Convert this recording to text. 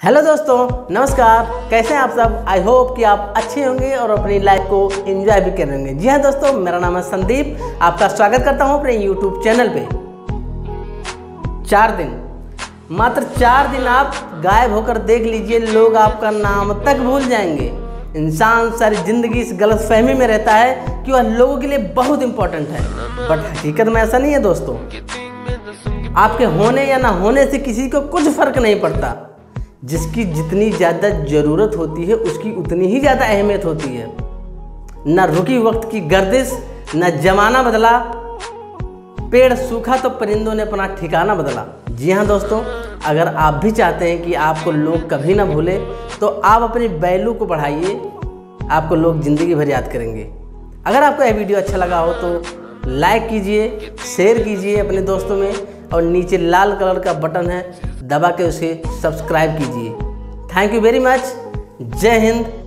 Hello दोस्तों, नमस्कार। कैसे हैं आप सब? आई होप कि आप अच्छे होंगे और अपनी लाइफ को एंजॉय भी करेंगे जी हाँ दोस्तों, मेरा नाम है संदीप। आपका स्वागत करता हूँ अपने यूट्यूब चैनल पे। चार दिन। मात्र चार दिन आप गायब होकर देख लीजिए, लोग आपका नाम तक भूल जाएँगे। इंसान सारी ज़िंदगी इस गलत फहमी में रहता है कि वह लोगों के लिए बहुत इंपॉर्टेंट है। बट हकीकत में ऐसा नहीं है दोस्तों। आपके होने या ना होने से किसी को कुछ फ़र्क नहीं पड़ता। जिसकी जितनी ज़्यादा ज़रूरत होती है, उसकी उतनी ही ज़्यादा अहमियत होती है। ना रुकी वक्त की गर्दिश, ना जमाना बदला। पेड़ सूखा तो परिंदों ने अपना ठिकाना बदला। जी हाँ दोस्तों, अगर आप भी चाहते हैं कि आपको लोग कभी ना भूले तो आप अपनी वैल्यू को बढ़ाइए। आपको लोग ज़िंदगी भर याद करेंगे। अगर आपको यह वीडियो अच्छा लगा हो तो लाइक कीजिए, शेयर कीजिए अपने दोस्तों में, और नीचे लाल कलर का बटन है दबा के उसे सब्सक्राइब कीजिए। थैंक यू वेरी मच जय हिंद।